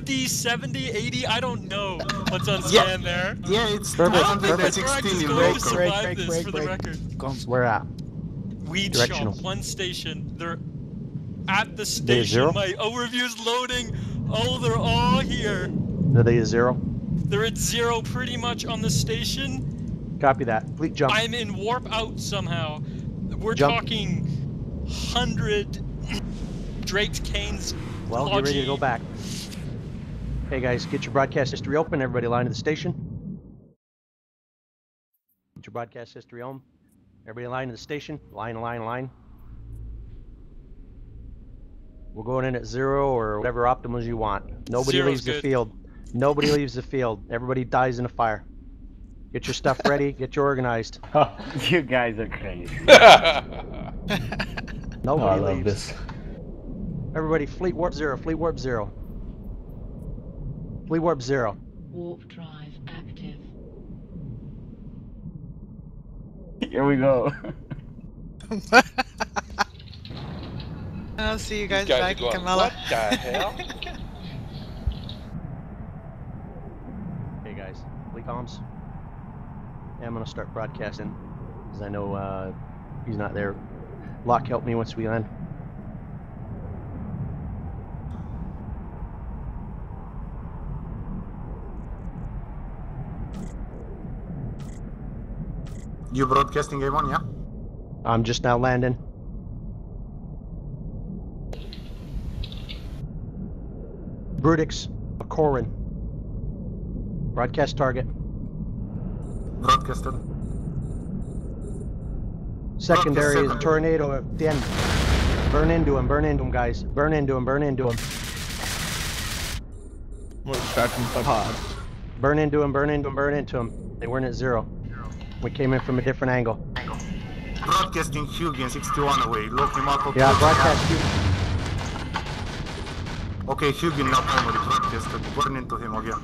50, 70, 80, I don't know what's on scan there. Yeah, it's Perfect, I don't think perfect. the practice 216 to local. Break, survive break, this break, for break. the record. Guns. Where at? Weed Directional. shop, one station. They're at the They station. zero? My overview's loading. Oh, they're all here. Are they a zero? They're at zero pretty much on the station. Copy that. Fleet jump. I'm in warp out somehow. We're Jump. talking hundred Drake's Canes. Well, get ready to go back. Hey guys, get your broadcast history open. Everybody line to the station. Get your broadcast history on. Everybody line to the station. Line, line, line. We're going in at zero or whatever optimals you want. Nobody Zero's leaves the field. Nobody leaves the field. Everybody dies in a fire. Get your stuff ready. Get you organized. Oh, you guys are crazy. Nobody Oh, I love leaves. this. Everybody, fleet warp zero. Fleet warp zero. Fleet warp zero. Warp drive active. Here we go. I'll see you guys, guys back in going, Camella. what the hell? Hey guys, fleet comms. Yeah, I'm gonna start broadcasting, because I know uh, he's not there. Locke, help me once we land. You broadcasting A1, yeah? I'm just now landing. Brutix, a Corin. Broadcast target. Broadcasted. Secondary is secondary. tornado at the end. Burn into him, burn into him, guys. Burn into him, burn into him. We're starting pod. Burn into him, burn into him, burn into him. They weren't at zero. We came in from a different angle. Broadcasting Hugin 61 away. Lock him up. Yeah, approach. broadcast you. Okay, Hugin now primary. Broadcasted. Burn into him again.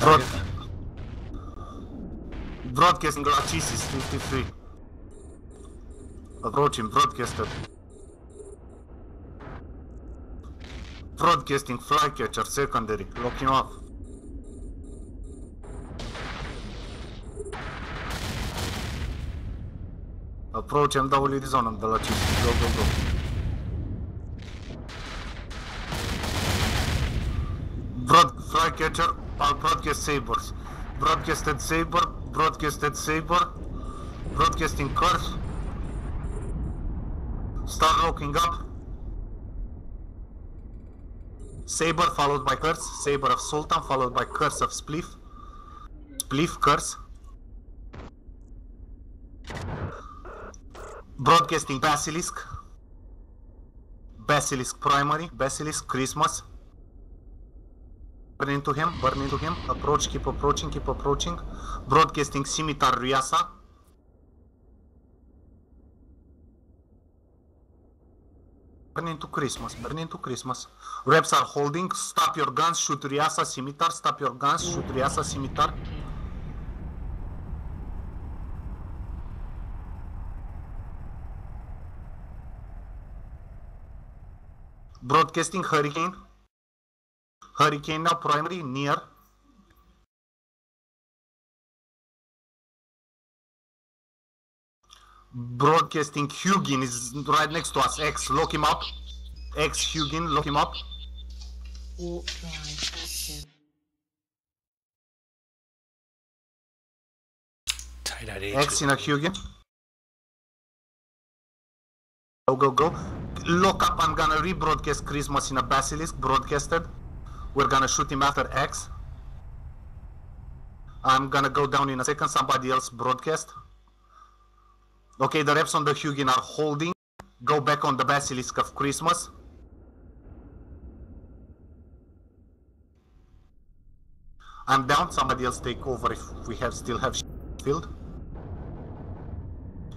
Broad... Broadcasting Lachesis 53. Approach him, broadcasted. Broadcasting Flycatcher secondary. Lock him up. Approach MW zone de Lachesis. Go, go, go. Broad Flycatcher, I'll uh, broadcast Sabers. Broadcasted Saber, broadcasted Saber, broadcasting Curse. Start locking up. Saber followed by Curse. Saber of Sultan followed by Curse of Spliff. Spliff Curse. Broadcasting Basilisk. Basilisk Primary. Basilisk Christmas. Burn into him, burn into him. Approach, keep approaching, keep approaching. Broadcasting Scimitar Riasa. Burn into Christmas, burn into Christmas. Reps are holding. Stop your guns, shoot Riasa Scimitar. Stop your guns, shoot Riasa Scimitar. Broadcasting Hurricane. Hurricane now primary near. Broadcasting Hugin is right next to us. X, lock him up. X Hugin, lock him up. Warp drive active. Tight at H. X in a Hugin. Go, go, go. Lock up, I'm gonna rebroadcast Christmas in a Basilisk, broadcasted. We're gonna shoot him after X. I'm gonna go down in a second, somebody else broadcast. Okay, the reps on the Hugin are holding. Go back on the Basilisk of Christmas. I'm down, somebody else take over if we have still have field.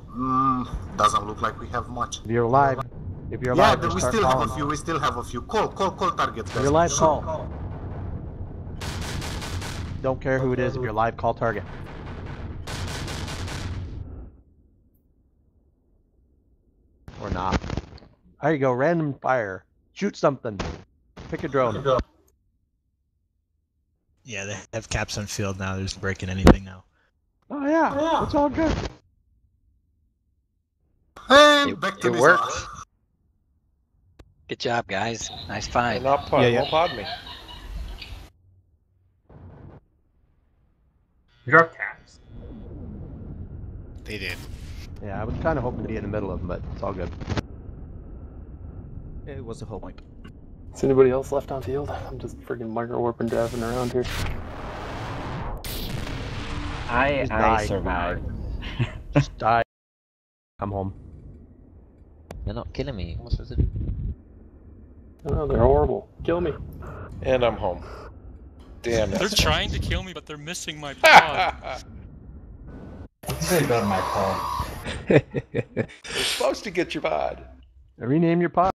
Mm, doesn't look like we have much. If you're alive, if you're Yeah, alive, just we still have a few. We still have a few. Call, call, call targets. If you're alive, Shoot. call. Don't care who it is. If you're live, call target. Or not. There you go. Random fire. Shoot something. Pick a drone. Yeah, they have caps on field now. There's breaking anything now. Oh, oh yeah, it's all good. And It- back to it business. worked. Good job, guys. Nice find. Not pod, Yeah, yeah. won't pod me. Drop caps. They did. Yeah, I was kind of hoping to be in the middle of them, but it's all good. It was a whole point. Is anybody else left on field? I'm just freaking micro warping driving around here. I Just I die. survived. Just die. I'm home. They're not killing me. What am I supposed to do? Oh, they're horrible. Kill me. And I'm home. Damn it. They're trying to kill me, but they're missing my pod. You're supposed to get your pod. Rename your pod.